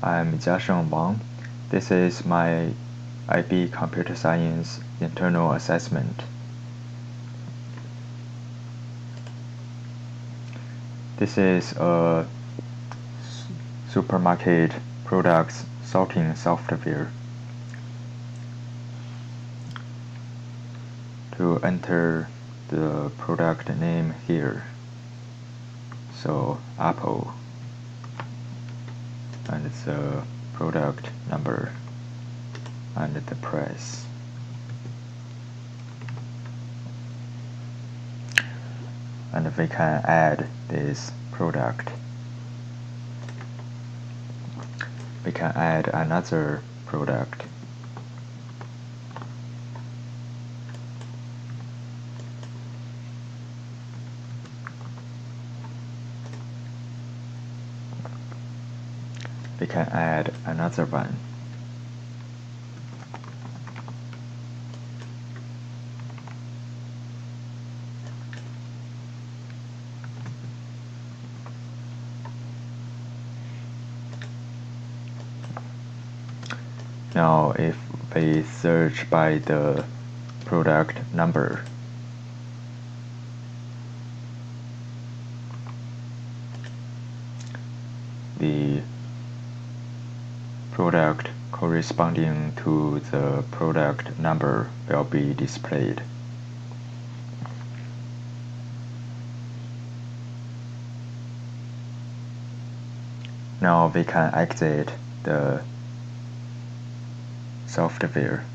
I'm Jia Jiasheng Wang. This is my IB Computer Science internal assessment. This is a supermarket products sorting software. To enter the product name here. So Apple the product number and the price. And we can add this product. We can add another product. We can add another one. Now if we search by the product number, the product corresponding to the product number will be displayed. Now we can exit the software